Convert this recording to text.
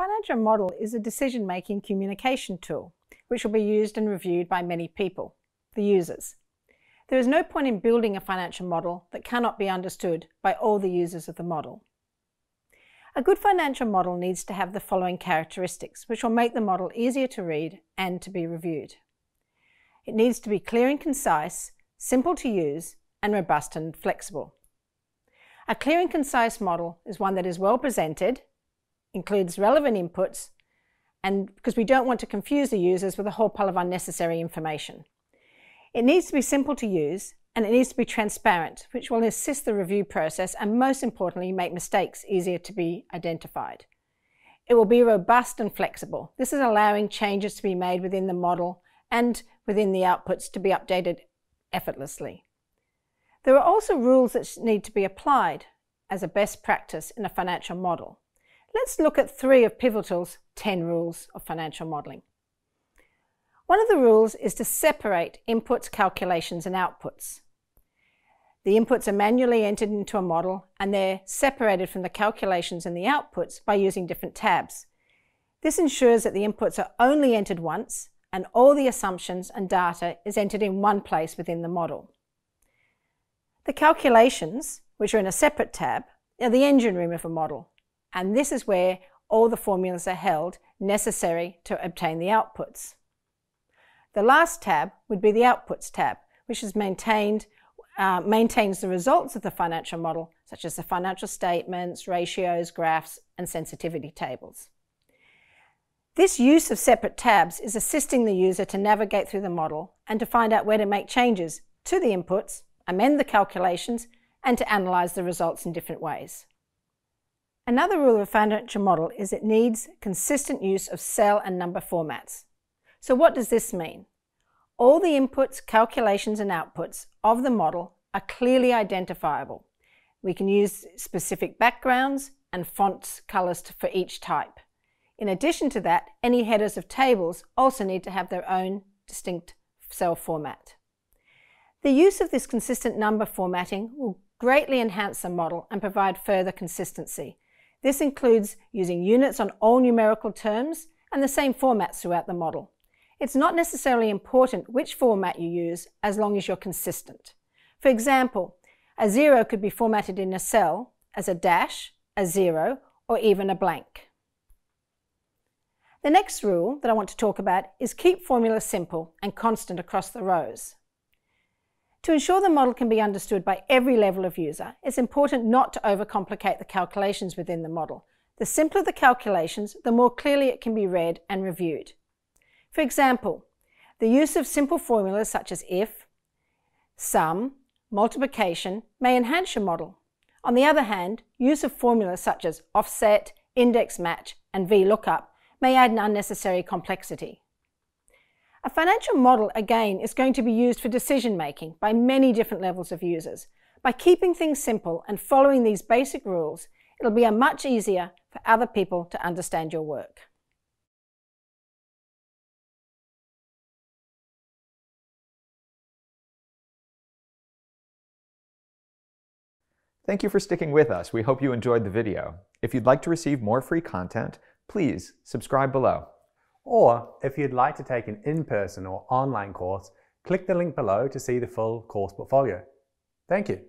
financial model is a decision-making communication tool, which will be used and reviewed by many people, the users. There is no point in building a financial model that cannot be understood by all the users of the model. A good financial model needs to have the following characteristics, which will make the model easier to read and to be reviewed. It needs to be clear and concise, simple to use, and robust and flexible. A clear and concise model is one that is well presented, includes relevant inputs, and because we don't want to confuse the users with a whole pile of unnecessary information. It needs to be simple to use and it needs to be transparent, which will assist the review process and most importantly, make mistakes easier to be identified. It will be robust and flexible. This is allowing changes to be made within the model and within the outputs to be updated effortlessly. There are also rules that need to be applied as a best practice in a financial model. Let's look at three of Pivotal's 10 rules of financial modelling. One of the rules is to separate inputs, calculations and outputs. The inputs are manually entered into a model and they're separated from the calculations and the outputs by using different tabs. This ensures that the inputs are only entered once and all the assumptions and data is entered in one place within the model. The calculations, which are in a separate tab, are the engine room of a model, and this is where all the formulas are held necessary to obtain the outputs. The last tab would be the Outputs tab, which is maintained, uh, maintains the results of the financial model, such as the financial statements, ratios, graphs, and sensitivity tables. This use of separate tabs is assisting the user to navigate through the model and to find out where to make changes to the inputs, amend the calculations, and to analyse the results in different ways. Another rule of a financial model is it needs consistent use of cell and number formats. So what does this mean? All the inputs, calculations and outputs of the model are clearly identifiable. We can use specific backgrounds and fonts colors for each type. In addition to that, any headers of tables also need to have their own distinct cell format. The use of this consistent number formatting will greatly enhance the model and provide further consistency. This includes using units on all numerical terms and the same formats throughout the model. It's not necessarily important which format you use as long as you're consistent. For example, a zero could be formatted in a cell as a dash, a zero, or even a blank. The next rule that I want to talk about is keep formula simple and constant across the rows. To ensure the model can be understood by every level of user, it's important not to overcomplicate the calculations within the model. The simpler the calculations, the more clearly it can be read and reviewed. For example, the use of simple formulas such as if, sum, multiplication may enhance your model. On the other hand, use of formulas such as offset, index match, and VLOOKUP may add an unnecessary complexity. A financial model, again, is going to be used for decision making by many different levels of users. By keeping things simple and following these basic rules, it'll be a much easier for other people to understand your work. Thank you for sticking with us. We hope you enjoyed the video. If you'd like to receive more free content, please subscribe below. Or if you'd like to take an in-person or online course, click the link below to see the full course portfolio. Thank you.